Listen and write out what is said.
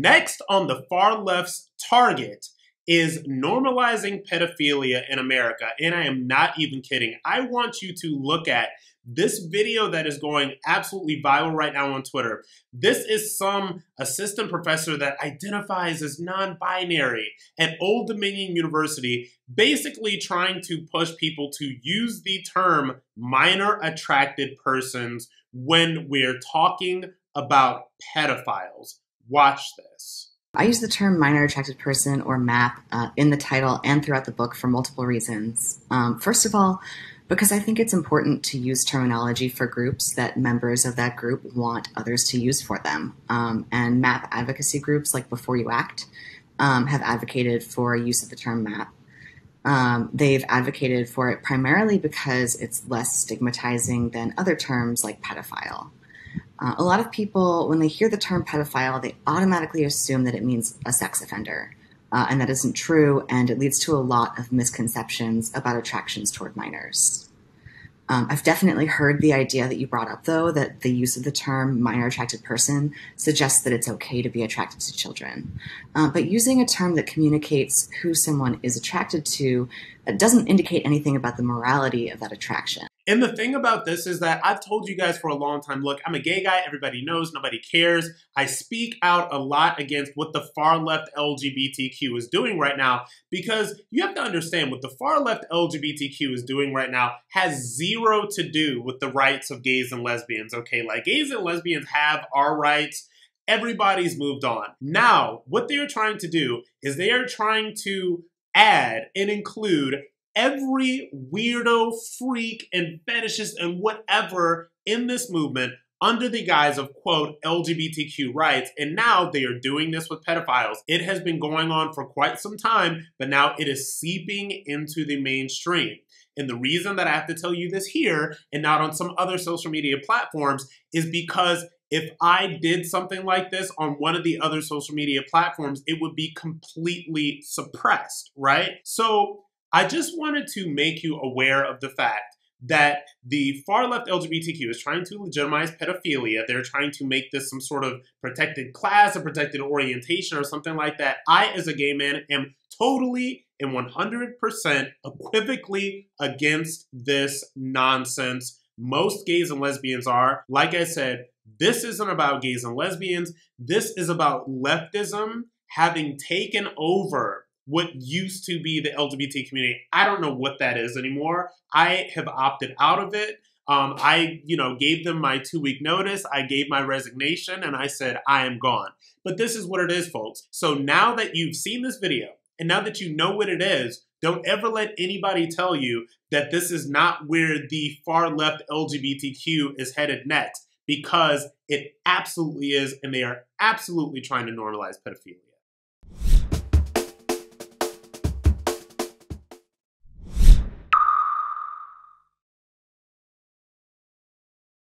Next on the far left's target is normalizing pedophilia in America. And I am not even kidding. I want you to look at this video that is going absolutely viral right now on Twitter. This is some assistant professor that identifies as non binary at Old Dominion University, basically trying to push people to use the term minor attracted persons when we're talking about pedophiles. Watch this. I use the term minor attracted person or MAP uh, in the title and throughout the book for multiple reasons. Um, first of all, because I think it's important to use terminology for groups that members of that group want others to use for them. Um, and MAP advocacy groups like B4U-ACT um, have advocated for use of the term MAP. Um, they've advocated for it primarily because it's less stigmatizing than other terms like pedophile. Uh, a lot of people, when they hear the term pedophile, they automatically assume that it means a sex offender. Uh, and that isn't true, and it leads to a lot of misconceptions about attractions toward minors. Um, I've definitely heard the idea that you brought up, though, that the use of the term minor attracted person suggests that it's okay to be attracted to children. Uh, but using a term that communicates who someone is attracted to doesn't indicate anything about the morality of that attraction. And the thing about this is that I've told you guys for a long time look, I'm a gay guy, everybody knows, nobody cares. I speak out a lot against what the far left LGBTQ is doing right now because you have to understand what the far left LGBTQ is doing right now has zero to do with the rights of gays and lesbians, okay? Like, gays and lesbians have our rights. Everybody's moved on. Now, what they are trying to do is they are trying to add and include every weirdo, freak, and fetishist and whatever in this movement under the guise of quote LGBTQ rights, and now they are doing this with pedophiles. It has been going on for quite some time, but now it is seeping into the mainstream. And the reason that I have to tell you this here and not on some other social media platforms is because if I did something like this on one of the other social media platforms, it would be completely suppressed, right? So I just wanted to make you aware of the fact that the far left LGBTQ is trying to legitimize pedophilia. They're trying to make this some sort of protected class, a protected orientation, or something like that. I, as a gay man, am totally and 100% equivocally against this nonsense. Most gays and lesbians are. Like I said, this isn't about gays and lesbians. This is about leftism having taken over what used to be the LGBT community. I don't know what that is anymore. I have opted out of it. Um, I, you know, gave them my two week notice. I gave my resignation and I said, I am gone. But this is what it is, folks. So now that you've seen this video and now that you know what it is, don't ever let anybody tell you that this is not where the far left LGBTQ is headed next because it absolutely is, and they are absolutely trying to normalize pedophilia.